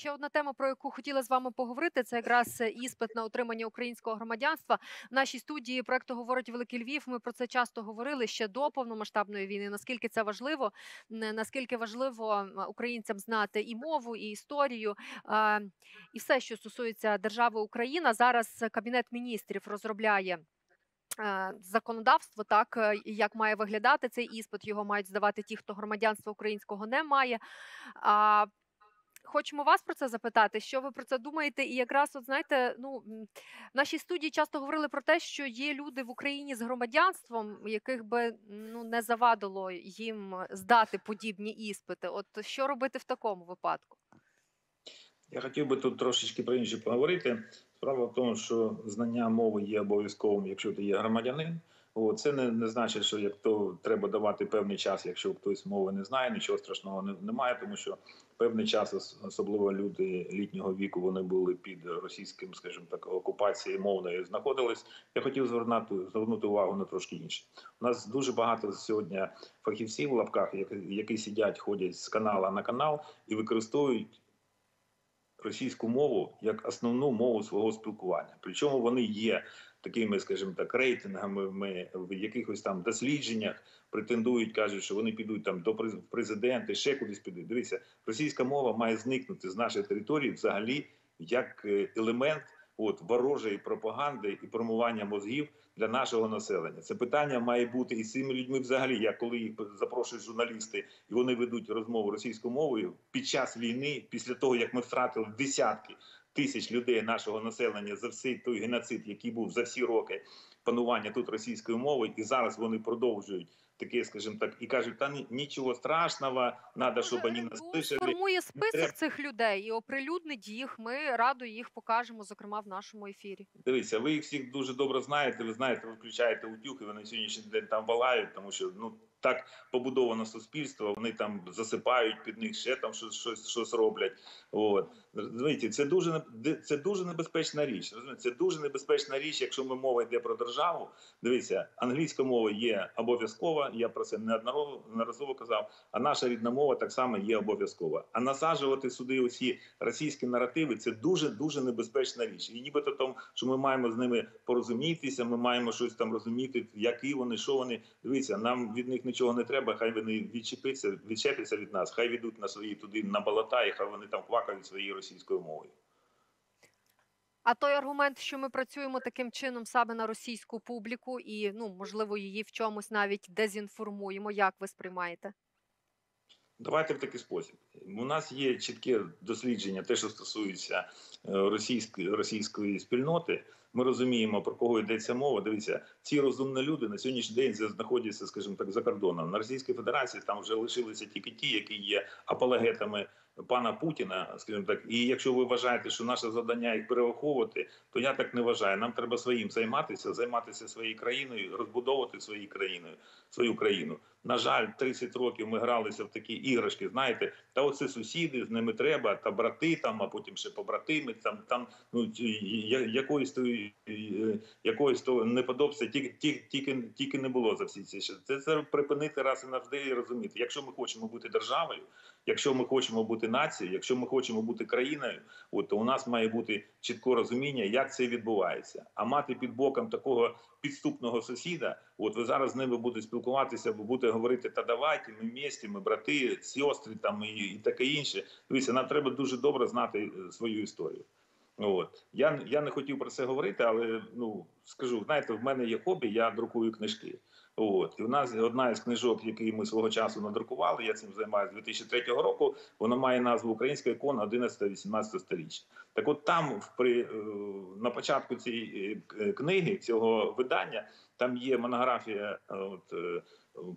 Ще одна тема, про яку хотіла з вами поговорити, це якраз е, іспит на отримання українського громадянства. В нашій студії проекту говорить Великий Львів. Ми про це часто говорили ще до повномасштабної війни. Наскільки це важливо, наскільки важливо українцям знати і мову, і історію, і все, що стосується держави Україна. Зараз кабінет міністрів розробляє. е, Законодавство так е, як має виглядати цей іспит, його мають здавати ті, хто громадянства українського не має. А Хочемо вас про це запитати. Що ви про це думаєте? І якраз, от знаєте, ну в нашій студії часто говорили про те, що є люди в Україні з громадянством, яких би ну не завадило їм здати подібні іспити. От що робити в такому випадку? Я хотів би тут трошечки про інше поговорити. Справа в тому, що знання мови є обов'язковим, якщо ти є громадянин. О, це не, не значить, що як то треба давати певний час, якщо хтось мови не знає, нічого страшного не, немає, тому що певний час, особливо люди літнього віку, вони були під російським, скажімо так, окупацією мовною знаходились. Я хотів звернути, звернути увагу на трошки інше. У нас дуже багато сьогодні фахівців в лапках, які, сидять, ходять з каналу на канал і використовують російську мову як основну мову свого спілкування. Причому вони є такими, скажімо так, рейтингами ми в якихось там дослідженнях претендують, кажуть, що вони підуть там до президента, ще кудись підуть. Дивіться, російська мова має зникнути з нашої території взагалі як е, елемент. От ворожої пропаганди і промування мозгів для нашого населення. Це питання має бути і з цими людьми взагалі. Я коли їх запрошують журналісти, і вони ведуть розмову російською мовою під час війни, після того як ми втратили десятки тисяч людей нашого населення за всей той геноцид, який був за всі роки панування тут російською мовою, і зараз вони продовжують таке, скажімо так, і кажуть, та ні- нічого страшного, треба, щоб вони нас слышали. сформує список цих людей і оприлюднить їх. Ми радо їх покажемо, зокрема в нашому ефірі. Дивіться, ви їх всіх дуже добре знаєте. Ви знаєте, ви включаєте утюг, і вони сьогоднішній день там валають, тому що ну так побудовано суспільство. Вони там засипають під них ще там щось щось, щось роблять. От розумієте, це дуже це дуже небезпечна річ. Розумієте, це дуже небезпечна річ, якщо ми мова йде про державу. Дивіться, англійська мова є обов'язкова. Я про це неодноразово казав. А наша рідна мова так само є обов'язкова. А насаджувати сюди усі російські наративи це дуже дуже небезпечна річ. І нібито тому, що ми маємо з ними порозумітися, ми маємо щось там розуміти, які вони, що вони. Дивіться, нам від них нічого не треба. Хай вони відчепиться, відчепляться від нас, хай відуть на свої туди на болота, і хай вони там квакають своєю російською мовою. А той аргумент, що ми працюємо таким чином саме на російську публіку, і ну можливо її в чомусь навіть дезінформуємо. Як ви сприймаєте? Давайте в такий спосіб. У нас є чітке дослідження, те, що стосується е, російської російської спільноти. Ми розуміємо про кого йдеться мова. Дивіться, ці розумні люди на сьогоднішній день знаходяться, скажімо так, за кордоном. На Російській Федерації там вже лишилися тільки ті, які є апологетами пана Путіна, скажімо так. І якщо ви вважаєте, що наше завдання їх перевиховувати, то я так не вважаю. Нам треба своїм займатися, займатися своєю країною, розбудовувати свою країною, свою країну. На жаль, 30 років ми гралися в такі іграшки. Знаєте, та оце сусіди, з ними треба, та брати там, а потім ще побратими. Там там ну якоїсь то е, якоїсь то неподобства тільки тільки тільки тільки не було за всі ці ще. Це, це припинити раз і навжди і розуміти. Якщо ми хочемо бути державою, якщо ми хочемо бути нацією, якщо ми хочемо бути країною, от то у нас має бути чітке розуміння, як це відбувається. А мати під боком такого підступного сусіда, от ви зараз з ними будете спілкуватися, ви будете говорити, та давайте ми вместе, ми брати, сестри там і, і таке інше. Дивіться, нам треба дуже добре знати е, свою історію. От я я не хотів про це говорити, але ну скажу, знаєте, в мене є хобі, я друкую книжки. От і в нас одна із книжок, які ми свого часу надрукували. Я цим займаюся з 2003 року. Вона має назву Українська ікона 11-18 сторіччя. Так, от там, при е, на початку цієї е, книги, цього видання, там є монографія е, от, е,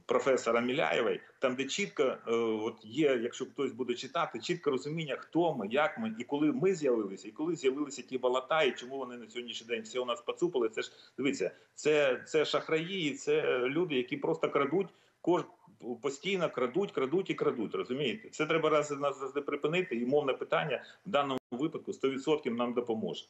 професора Міляєвої, там де чітко е, от є, якщо хтось буде читати, чітке розуміння, хто ми, як ми і коли ми з'явилися, і коли з'явилися ті болота, і чому вони на сьогоднішній день всі у нас поцупили. Це ж дивіться, це, це шахраї, це люди, які просто крадуть. Кож постійно крадуть, крадуть і крадуть. Розумієте, це треба раз і назавжди припинити. І мовне питання в даному випадку 100% нам допоможе.